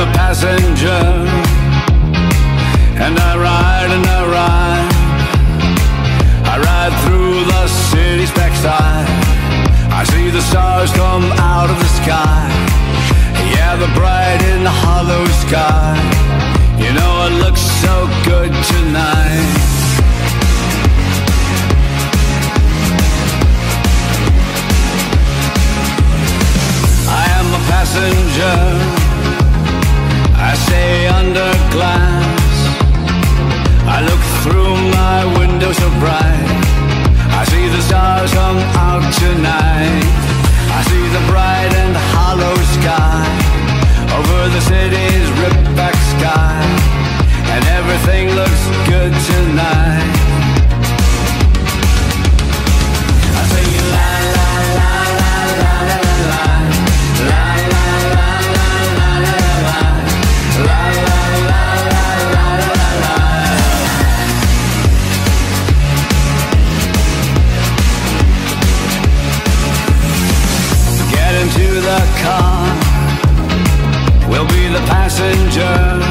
the passenger, and I ride and I ride. I ride through the city's backside. I see the stars come out of the sky. Yeah, the bright in the hollow sky. You know it looks so good tonight. I am a passenger. So bright. I see the stars come out tonight. I see the bright and hollow sky over the city's ripped back sky, and everything looks good tonight. Car. We'll be the passenger.